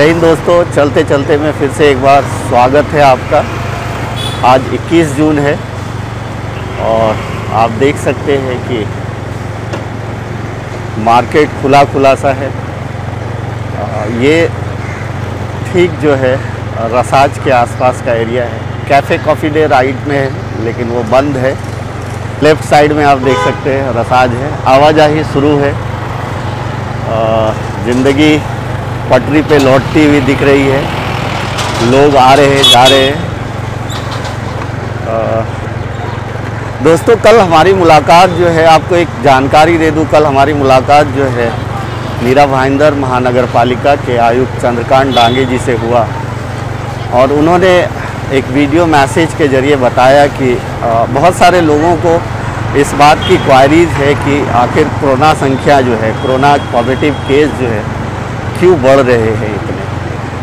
जय हिंद दोस्तों, चलते चलते में फिर से एक बार स्वागत है आपका। आज 21 जून है और आप देख सकते हैं कि मार्केट खुला खुला सा है। ये ठीक जो है, रसाज के आसपास का एरिया है। कैफ़े कॉफ़ी डे राइट में है, लेकिन वो बंद है। लेफ़्ट साइड में आप देख सकते हैं, रसाज है। आवाजाही शुरू है। ज़िंदगी पटरी पे लौटती हुई दिख रही है। लोग आ रहे हैं, जा रहे हैं। दोस्तों, कल हमारी मुलाकात जो है, आपको एक जानकारी दे दूँ, कल हमारी मुलाकात जो है, मीरा भाईंदर महानगर पालिका के आयुक्त चंद्रकांत डांगे जी से हुआ। और उन्होंने एक वीडियो मैसेज के ज़रिए बताया कि बहुत सारे लोगों को इस बात की क्वायरीज है कि आखिर कोरोना संख्या जो है, कोरोना पॉजिटिव केस जो है क्यों बढ़ रहे हैं इतने?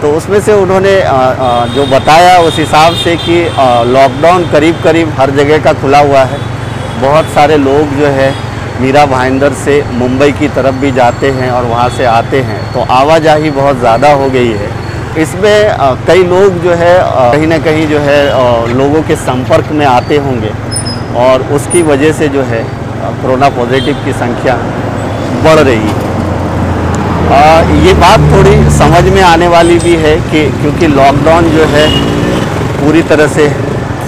तो उसमें से उन्होंने जो बताया उस हिसाब से कि लॉकडाउन करीब करीब हर जगह का खुला हुआ है। बहुत सारे लोग जो है, मीरा भाईंदर से मुंबई की तरफ़ भी जाते हैं और वहाँ से आते हैं। तो आवाजाही बहुत ज़्यादा हो गई है। इसमें कई लोग जो है कहीं ना कहीं जो है लोगों के संपर्क में आते होंगे और उसकी वजह से जो है कोरोना पॉजिटिव की संख्या बढ़ रही है। आ, ये बात थोड़ी समझ में आने वाली भी है कि क्योंकि लॉकडाउन जो है पूरी तरह से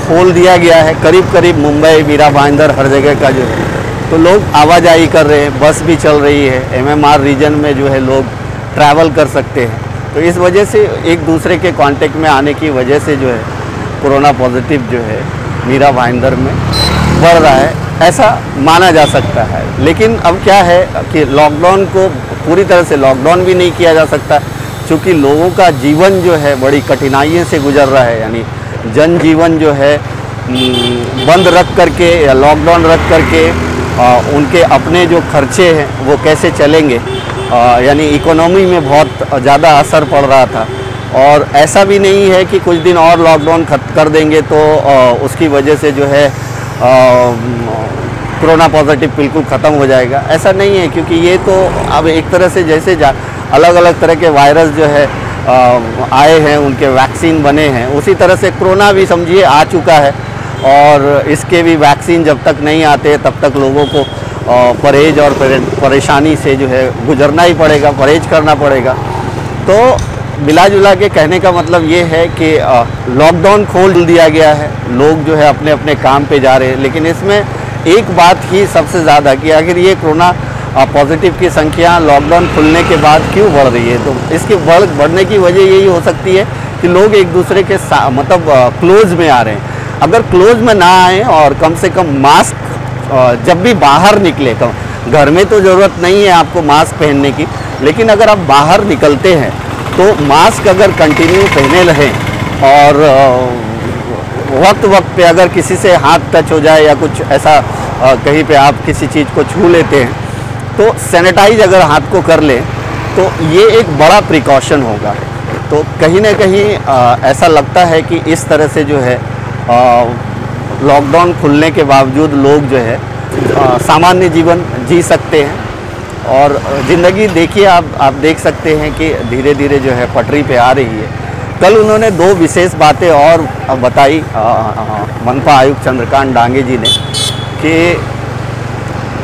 खोल दिया गया है। करीब करीब मुंबई मीरा भाईंदर हर जगह का जो है। तो लोग आवाजाही कर रहे हैं बस भी चल रही है। एमएमआर रीजन में जो है लोग ट्रैवल कर सकते हैं। तो इस वजह से एक दूसरे के कांटेक्ट में आने की वजह से जो है कोरोना पॉजिटिव जो है मीरा भाईंदर में बढ़ रहा है। ऐसा माना जा सकता है। लेकिन अब क्या है कि लॉकडाउन को पूरी तरह से लॉकडाउन भी नहीं किया जा सकता क्योंकि लोगों का जीवन जो है बड़ी कठिनाइयों से गुजर रहा है। यानी जनजीवन जो है बंद रख करके या लॉकडाउन रख करके आ, उनके अपने जो खर्चे हैं वो कैसे चलेंगे? यानी इकोनॉमी में बहुत ज़्यादा असर पड़ रहा था। और ऐसा भी नहीं है कि कुछ दिन और लॉकडाउन खत्म कर देंगे तो आ, उसकी वजह से जो है कोरोना पॉजिटिव बिल्कुल ख़त्म हो जाएगा। ऐसा नहीं है, क्योंकि ये तो अब एक तरह से जैसे जा अलग अलग तरह के वायरस जो है आए हैं, उनके वैक्सीन बने हैं। उसी तरह से कोरोना भी समझिए आ चुका है, और इसके भी वैक्सीन जब तक नहीं आते तब तक लोगों को परहेज और परेशानी से जो है गुजरना ही पड़ेगा, परहेज करना पड़ेगा। तो मिला जुला के कहने का मतलब ये है कि लॉकडाउन खोल दिया गया है। लोग जो है अपने अपने काम पे जा रहे हैं, लेकिन इसमें एक बात ही सबसे ज़्यादा कि अगर ये कोरोना पॉजिटिव की संख्या लॉकडाउन खुलने के बाद क्यों बढ़ रही है? तो इसकी बढ़, बढ़ने की वजह यही हो सकती है कि लोग एक दूसरे के मतलब क्लोज में आ रहे हैं। अगर क्लोज में ना आए और कम से कम मास्क जब भी बाहर निकले कम घर में तो ज़रूरत नहीं है आपको मास्क पहनने की, लेकिन अगर आप बाहर निकलते हैं तो मास्क अगर कंटिन्यू पहने रहें और वक्त वक्त पे अगर किसी से हाथ टच हो जाए या कुछ ऐसा आ, कहीं पे आप किसी चीज़ को छू लेते हैं तो सैनिटाइज अगर हाथ को कर लें तो ये एक बड़ा प्रिकॉशन होगा। तो कहीं ना कहीं आ, ऐसा लगता है कि इस तरह से जो है लॉकडाउन खुलने के बावजूद लोग जो है सामान्य जीवन जी सकते हैं। और ज़िंदगी देखिए आप आप देख सकते हैं कि धीरे धीरे जो है पटरी पे आ रही है। कल उन्होंने दो विशेष बातें और बताई मनपा आयुक्त चंद्रकांत डांगे जी ने कि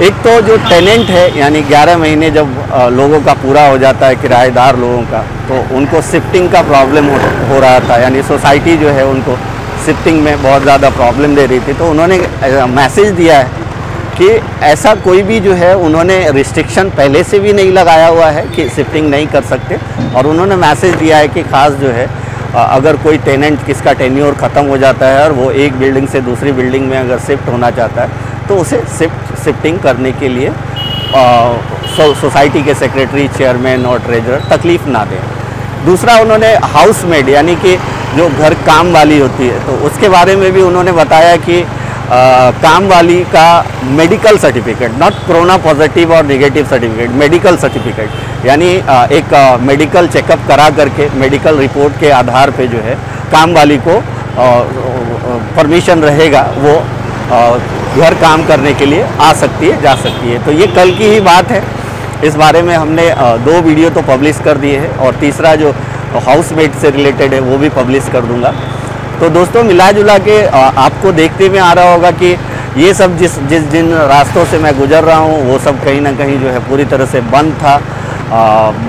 एक तो जो टेनेंट है यानी 11 महीने जब लोगों का पूरा हो जाता है किराएदार लोगों का तो उनको शिफ्टिंग का प्रॉब्लम हो, हो रहा था यानी सोसाइटी जो है उनको शिफ्टिंग में बहुत ज़्यादा प्रॉब्लम दे रही थी तो उन्होंने मैसेज दिया है कि ऐसा कोई भी जो है उन्होंने रिस्ट्रिक्शन पहले से भी नहीं लगाया हुआ है कि शिफ्टिंग नहीं कर सकते और उन्होंने मैसेज दिया है कि ख़ास जो है अगर कोई टेनेंट किसका टेन्योर ख़त्म हो जाता है और वो एक बिल्डिंग से दूसरी बिल्डिंग में अगर शिफ्ट होना चाहता है तो उसे शिफ्ट शिफ्टिंग करने के लिए सोसाइटी के सेक्रेटरी चेयरमैन और ट्रेजर तकलीफ़ ना दें। दूसरा, उन्होंने हाउस मेड यानी कि जो घर काम वाली होती है तो उसके बारे में भी उन्होंने बताया कि काम वाली का medical certificate not corona positive और नेगेटिव सर्टिफिकेट मेडिकल सर्टिफिकेट यानी एक मेडिकल चेकअप करा करके मेडिकल रिपोर्ट के आधार पे जो है, काम वाली को परमिशन रहेगा, वो घर काम करने के लिए आ सकती है, जा सकती है। तो ये कल की ही बात है। इस बारे में हमने दो वीडियो तो पब्लिश कर दिए हैं और तीसरा जो हाउसमेट से रिलेटेड है, वो भी पब्लिश कर दूँगा। तो दोस्तों मिला जुला के आपको देखते में आ रहा होगा कि ये सब जिस जिस जिन रास्तों से मैं गुजर रहा हूँ, वो सब कहीं ना कहीं जो है पूरी तरह से बंद था।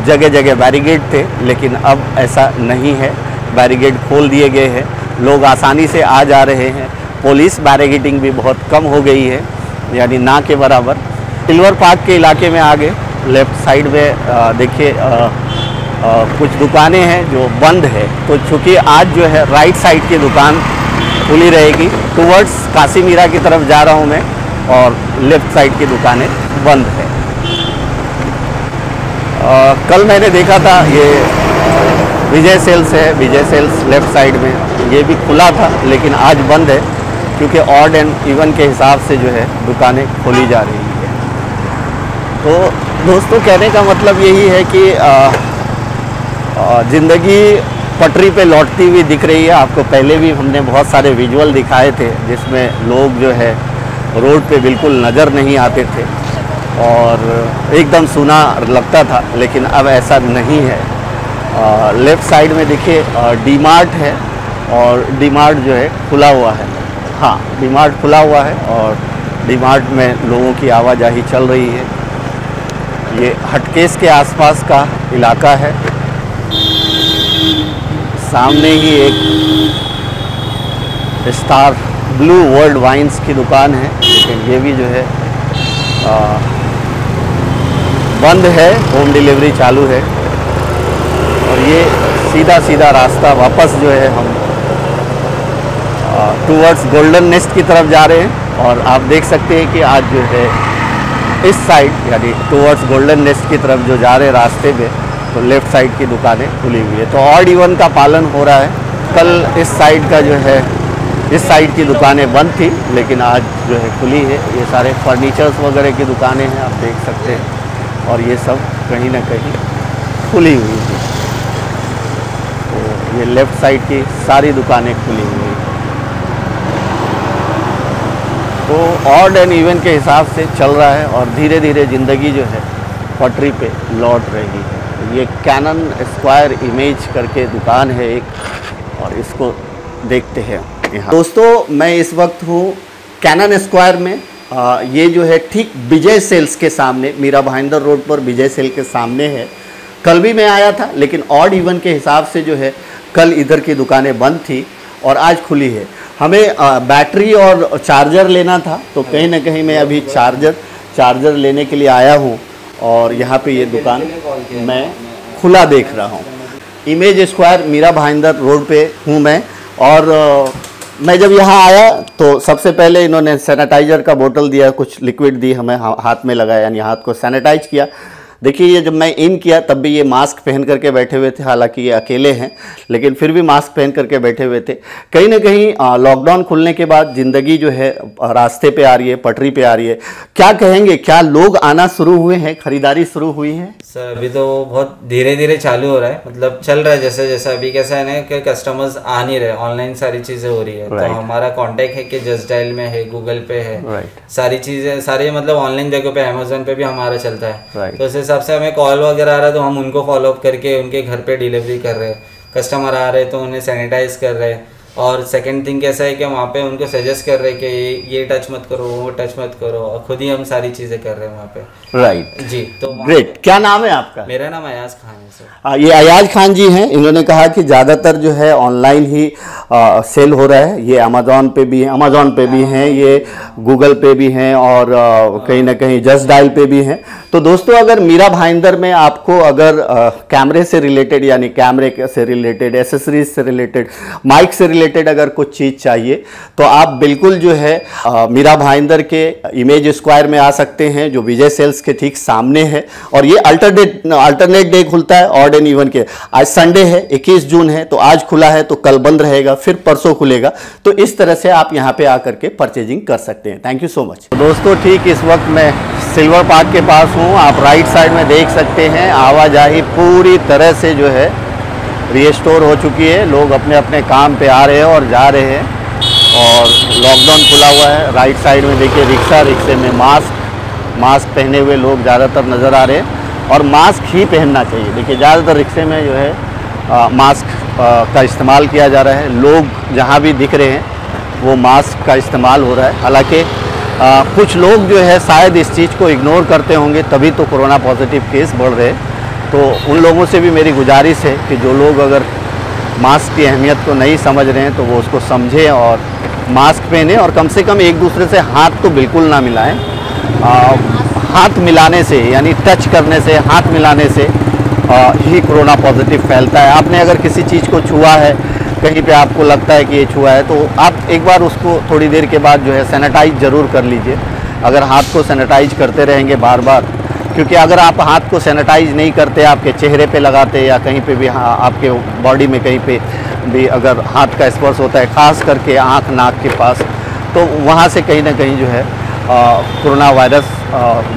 जगह जगह बैरिगेड थे, लेकिन अब ऐसा नहीं है। बैरिगेड खोल दिए गए हैं। लोग आसानी से आ जा रहे हैं। पुलिस बैरिगेडिंग भी बहुत कम हो गई है, यानी ना के बराबर। सिल्वर पार्क के इलाके में आगे, लेफ़्ट साइड में देखिए कुछ दुकानें हैं जो बंद है। तो चूँकि आज जो है राइट साइड की दुकान खुली रहेगी टूवर्ड्स काशीमीरा की तरफ़ जा रहा हूँ मैं और लेफ़्ट साइड की दुकानें बंद है। आ, कल मैंने देखा था ये विजय सेल्स है विजय सेल्स लेफ़्ट साइड में ये भी खुला था लेकिन आज बंद है क्योंकि ऑड एंड इवन के हिसाब से जो है दुकानें खोली जा रही है। तो दोस्तों कहने का मतलब यही है कि ज़िंदगी पटरी पे लौटती हुई दिख रही है। आपको पहले भी हमने बहुत सारे विजुअल दिखाए थे, जिसमें लोग जो है रोड पे बिल्कुल नज़र नहीं आते थे और एकदम सुना लगता था, लेकिन अब ऐसा नहीं है। लेफ़्ट साइड में देखिए डी मार्ट है और डी मार्ट जो है खुला हुआ है। हाँ डी मार्ट खुला हुआ है और डी मार्ट में लोगों की आवाजाही चल रही है। ये हटकेस के आसपास का इलाका है। सामने ही एक स्टार ब्लू वर्ल्ड वाइन्स की दुकान है लेकिन ये भी जो है आ, बंद है होम डिलीवरी चालू है। और ये सीधा सीधा रास्ता वापस जो है हम टूवर्ड्स गोल्डन नेस्ट की तरफ़ जा रहे हैं। और आप देख सकते हैं कि आज जो है इस साइड यानी टूवर्ड्स गोल्डन नेस्ट की तरफ़ जो जा रहे रास्ते में तो लेफ़्ट साइड की दुकानें खुली हुई है। तो ऑड इवन का पालन हो रहा है। कल इस साइड का जो है, इस साइड की दुकानें बंद थी, लेकिन आज जो है खुली है। ये सारे फर्नीचर्स वगैरह की दुकानें हैं, आप देख सकते हैं। और ये सब कहीं ना कहीं खुली हुई थी तो ये लेफ़्ट साइड की सारी दुकानें खुली हुई हैं। तो ऑड एंड इवन के हिसाब से चल रहा है और धीरे धीरे ज़िंदगी जो है पटरी पे लौट रही है। ये कैनन स्क्वायर इमेज करके दुकान है एक और इसको देखते हैं यहाँ। दोस्तों मैं इस वक्त हूँ कैनन स्क्वायर में। आ, ये जो है ठीक विजय सेल्स के सामने मीरा भाईंदर रोड पर विजय सेल के सामने है। कल भी मैं आया था लेकिन ऑड इवन के हिसाब से जो है कल इधर की दुकानें बंद थी और आज खुली है। हमें आ, बैटरी और चार्जर लेना था तो कहीं ना कहीं मैं अभी चार्जर चार्जर लेने के लिए आया हूँ और यहाँ पे ये दुकान मैं खुला देख रहा हूँ। Image square Mira Bhayandar road पे हूँ मैं और मैं जब यहाँ आया तो सबसे पहले इन्होंने सैनिटाइज़र का बोतल दिया, कुछ लिक्विड दी हमें हाथ में लगाया, यानी हाथ को सैनिटाइज किया। देखिए ये जब मैं इन किया तब भी ये मास्क पहन करके बैठे हुए थे। हालाँकि ये अकेले हैं लेकिन फिर भी मास्क पहन करके बैठे हुए थे। कहीं ना कहीं लॉकडाउन खुलने के बाद ज़िंदगी जो है रास्ते पे आ रही है पटरी पे आ रही है। क्या कहेंगे क्या लोग आना शुरू हुए हैं? खरीदारी शुरू हुई है? सर अभी तो बहुत धीरे धीरे चालू हो रहा है। मतलब चल रहा है जैसे जैसे अभी कैसा है ना कि कस्टमर्स आ नहीं रहे। ऑनलाइन सारी चीज़ें हो रही है। तो हमारा कॉन्टेक्ट है कि जस्ट डायल में है गूगल पे है। सारी चीज़ें सारी मतलब ऑनलाइन जगह पे अमेजोन पे भी हमारा चलता है। तो हिसाब से हमें कॉल वगैरह आ रहा है तो हम उनको फॉलोअप करके उनके घर पे डिलीवरी कर रहे हैं। कस्टमर आ रहे हैं तो उन्हें सैनिटाइज कर रहे हैं। और सेकंड थिंग कैसा है कि वहाँ पे उनको सजेस्ट कर रहे हैं कि ये टच मत करो वो टच मत करो और खुद ही हम सारी चीज़ें कर रहे हैं वहाँ पे। Right right. जी तो ग्रेट क्या नाम है आपका? मेरा नाम अयाज खान है सर आ, ये अयाज खान जी हैं। इन्होंने कहा कि ज़्यादातर जो है ऑनलाइन ही आ, सेल हो रहा है। ये अमेजोन पे भी है अमेजोन पे भी हैं ये गूगल पे भी हैं और कहीं ना कहीं जस्ट डायल पे भी हैं। तो दोस्तों अगर मीरा भाईंदर में आपको अगर कैमरे से रिलेटेड यानी कैमरे से रिलेटेड एसेसरीज से रिलेटेड माइक से रिलेटेड अगर कुछ चीज़ चाहिए तो आप बिल्कुल जो है आ, मीरा भाईंदर के इमेज स्क्वायर में आ सकते हैं जो विजय सेल्स के ठीक सामने है और ये अल्टरनेट अल्टरनेट डे खुलता है ऑड एंड इवन के। आज संडे है 21 जून है तो आज खुला है तो कल बंद रहेगा फिर परसों खुलेगा तो इस तरह से आप यहाँ पे आकर के परचेजिंग कर सकते हैं। थैंक यू सो मच दोस्तों ठीक इस वक्त मैं सिल्वर पार्क के पास हूँ आप राइट साइड में देख सकते हैं आवाजाही पूरी तरह से जो है रिस्टोर हो चुकी है। लोग अपने अपने काम पे आ रहे हैं और जा रहे हैं। और लॉकडाउन खुला हुआ है। राइट साइड में देखिए रिक्शा रिक्शे में मास्क मास्क पहने हुए लोग ज़्यादातर नज़र आ रहे हैं। और मास्क ही पहनना चाहिए। देखिए ज़्यादातर रिक्शे में जो है आ, मास्क आ, का इस्तेमाल किया जा रहा है। लोग जहाँ भी दिख रहे हैं वो मास्क का इस्तेमाल हो रहा है। हालाँकि कुछ लोग जो है शायद इस चीज़ को इग्नोर करते होंगे तभी तो कोरोना पॉजिटिव केस बढ़ रहे तो उन लोगों से भी मेरी गुजारिश है कि जो लोग अगर मास्क की अहमियत को नहीं समझ रहे हैं तो वो उसको समझें और मास्क पहने और कम से कम एक दूसरे से हाथ तो बिल्कुल ना मिलाएँ। हाथ मिलाने से यानी टच करने से हाथ मिलाने से आ, ही कोरोना पॉजिटिव फैलता है। आपने अगर किसी चीज़ को छुआ है कहीं पे आपको लगता है कि ये छुआ है तो आप एक बार उसको थोड़ी देर के बाद जो है सैनिटाइज ज़रूर कर लीजिए। अगर हाथ को सैनिटाइज करते रहेंगे बार बार क्योंकि अगर आप हाथ को सैनिटाइज नहीं करते, आपके चेहरे पे लगाते या कहीं पे भी हाँ आपके बॉडी में कहीं पे भी अगर हाथ का स्पर्श होता है, ख़ास करके आँख, नाक के पास तो वहाँ से कहीं ना कहीं जो है कोरोना वायरस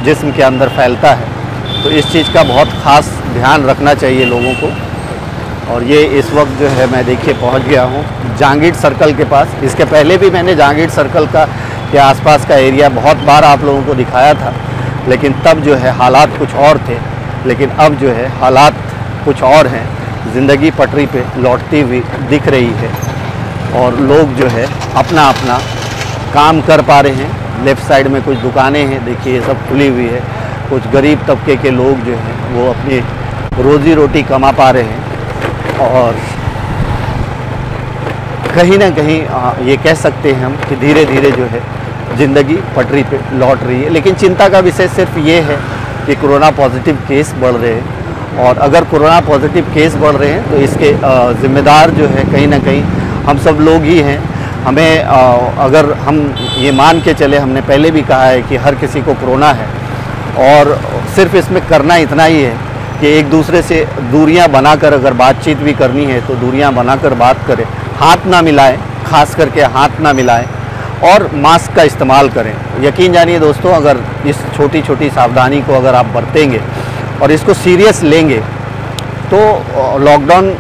जिस्म के अंदर फैलता है। तो इस चीज़ का बहुत ख़ास ध्यान रखना चाहिए लोगों को। और ये इस वक्त जो है, मैं देखिए पहुँच गया हूँ जहांगीर सर्कल के पास। इसके पहले भी मैंने जहांगीर सर्कल का के आसपास का एरिया बहुत बार आप लोगों को दिखाया था। लेकिन तब जो है हालात कुछ और थे। लेकिन अब जो है हालात कुछ और हैं। ज़िंदगी पटरी पे लौटती हुई दिख रही है। और लोग जो है अपना अपना काम कर पा रहे हैं। लेफ़्ट साइड में कुछ दुकानें हैं। देखिए, ये सब खुली हुई है। कुछ गरीब तबके के लोग जो हैं, वो अपनी रोज़ी रोटी कमा पा रहे हैं। और कहीं ना कहीं ये कह सकते हैं हम कि धीरे धीरे जो है ज़िंदगी पटरी पे, लौट रही है। लेकिन चिंता का विषय सिर्फ़ ये है कि कोरोना पॉजिटिव केस बढ़ रहे हैं। और अगर कोरोना पॉजिटिव केस बढ़ रहे हैं तो इसके ज़िम्मेदार जो है कहीं ना कहीं हम सब लोग ही हैं। हमें अगर हम ये मान के चले, हमने पहले भी कहा है कि हर किसी को कोरोना है। और सिर्फ़ इसमें करना इतना ही है कि एक दूसरे से दूरियाँ बनाकर अगर बातचीत भी करनी है तो दूरियाँ बनाकर बात करें। हाथ ना मिलाएँ, खास करके हाथ ना मिलाएँ। और मास्क का इस्तेमाल करें। यकीन जानिए दोस्तों, अगर इस छोटी छोटी सावधानी को अगर आप बरतेंगे और इसको सीरियस लेंगे तो लॉकडाउन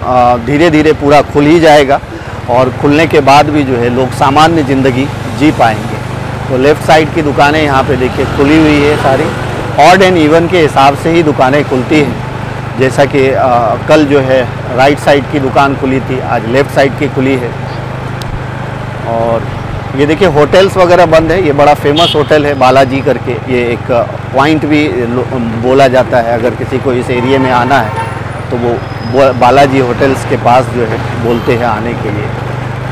धीरे धीरे पूरा खुल ही जाएगा और खुलने के बाद भी जो है लोग सामान्य ज़िंदगी जी पाएँगे। तो लेफ़्ट साइड की दुकानें यहाँ पे देखिए खुली हुई है सारी। ऑड एंड इवन के हिसाब से ही दुकानें खुलती हैं। जैसा कि कल जो है राइट साइड की दुकान खुली थी, आज लेफ़्ट साइड की खुली है। और ये देखिए होटल्स वगैरह बंद है। ये बड़ा फ़ेमस होटल है, बालाजी करके। ये एक पॉइंट भी बोला जाता है। अगर किसी को इस एरिए में आना है तो वो बालाजी होटल्स के पास जो है, बोलते हैं आने के लिए।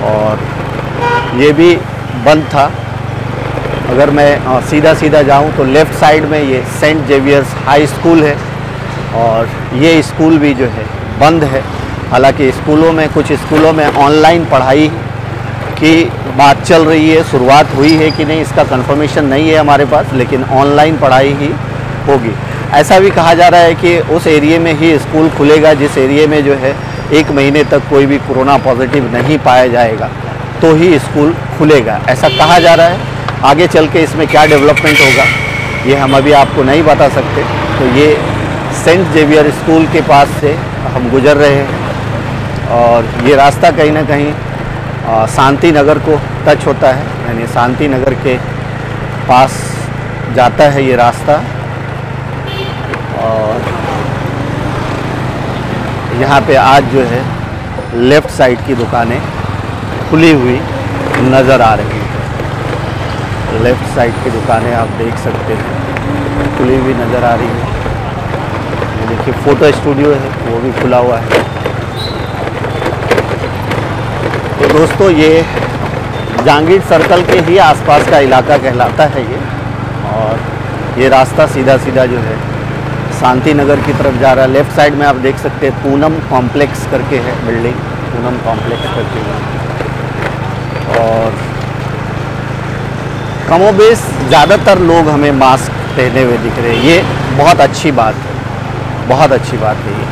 और ये भी बंद था। अगर मैं सीधा सीधा जाऊँ तो लेफ़्ट साइड में ये सेंट जेवियर्स हाई स्कूल है। और ये स्कूल भी जो है, बंद है। हालाँकि स्कूलों में, कुछ स्कूलों में ऑनलाइन पढ़ाई की बात चल रही है, शुरुआत हुई है कि नहीं, इसका कंफर्मेशन नहीं है हमारे पास, लेकिन ऑनलाइन पढ़ाई ही होगी। ऐसा भी कहा जा रहा है कि उस एरिए में ही स्कूल खुलेगा, जिस एरिए में जो है एक महीने तक कोई भी कोरोना पॉजिटिव नहीं पाया जाएगा तो ही स्कूल खुलेगा। ऐसा कहा जा रहा है। आगे चल के इसमें क्या डेवलपमेंट होगा, ये हम अभी आपको नहीं बता सकते। तो ये सेंट जेवियर स्कूल के पास से हम गुजर रहे हैं, और ये रास्ता कहीं ना कहीं शांति नगर को टच होता है। यानी शांति नगर के पास जाता है ये रास्ता। और यहाँ पे आज जो है लेफ़्ट साइड की दुकानें खुली हुई नज़र आ रही है। लेफ़्ट साइड की दुकानें आप देख सकते हैं। खुली हुई नज़र आ रही है। देखिए फ़ोटो स्टूडियो है, वो भी खुला हुआ है तो दोस्तों, ये जहांगीर सर्कल के ही आसपास का इलाका कहलाता है ये। और ये रास्ता सीधा सीधा जो है शांति नगर की तरफ़ जा रहा है। लेफ़्ट साइड में आप देख सकते हैं, पूनम कॉम्प्लेक्स करके है बिल्डिंग, पूनम कॉम्प्लेक्स करके। है और कमोबेश, ज़्यादातर लोग हमें मास्क पहने हुए दिख रहे हैं। ये बहुत अच्छी बात है, बहुत अच्छी बात है ये,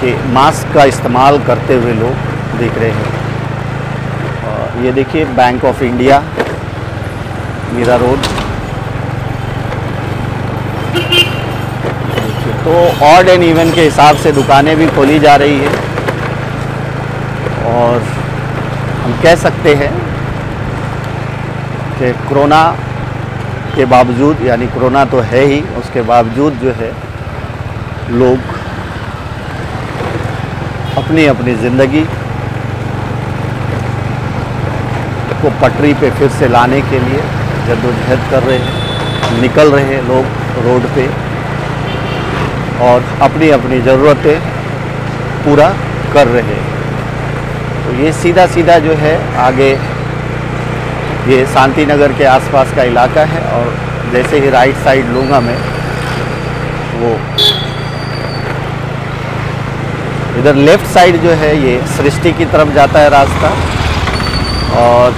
कि मास्क का इस्तेमाल करते हुए लोग दिख रहे हैं। ये देखिए Bank of India Mira road तो ऑड एंड इवन के हिसाब से दुकानें भी खोली जा रही है। और हम कह सकते हैं कि कोरोना के बावजूद, यानी कोरोना तो है ही, उसके बावजूद जो है, लोग अपनी अपनी ज़िंदगी को पटरी पे फिर से लाने के लिए जद्दोजहद कर रहे हैं, निकल रहे हैं लोग रोड पे। और अपनी अपनी ज़रूरतें पूरा कर रहे हैं। तो ये सीधा सीधा जो है, आगे ये शांति नगर के आसपास का इलाका है और जैसे ही राइट साइड लूँगा मैं, वो इधर लेफ़्ट साइड जो है, ये सृष्टि की तरफ़ जाता है रास्ता। और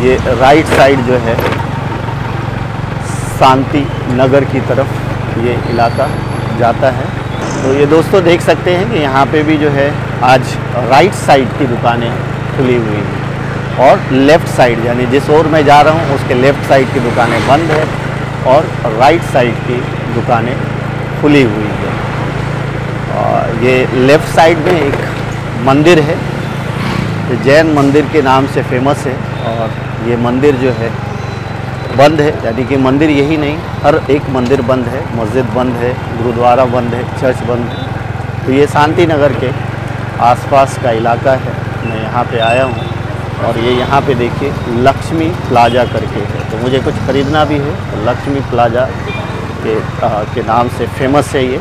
ये राइट साइड जो है, शांति नगर की तरफ़ ये इलाका जाता है। तो ये दोस्तों देख सकते हैं कि यहाँ पे भी जो है, आज राइट साइड की दुकानें खुली हुई हैं। और लेफ़्ट साइड यानी जिस ओर मैं जा रहा हूँ, उसके लेफ़्ट साइड की दुकानें बंद है और राइट साइड की दुकानें खुली हुई है। ये लेफ़्ट साइड में एक मंदिर है, जैन मंदिर के नाम से फ़ेमस है। और ये मंदिर जो है बंद है यानी कि मंदिर यही नहीं हर एक मंदिर बंद है मस्जिद बंद है गुरुद्वारा बंद है चर्च बंद है। तो ये शांति नगर के आसपास का इलाका है मैं यहाँ पे आया हूँ। और ये यहाँ पे देखिए लक्ष्मी प्लाजा करके है। तो मुझे कुछ ख़रीदना भी है तो लक्ष्मी प्लाजा के आ, के नाम से फ़ेमस है ये।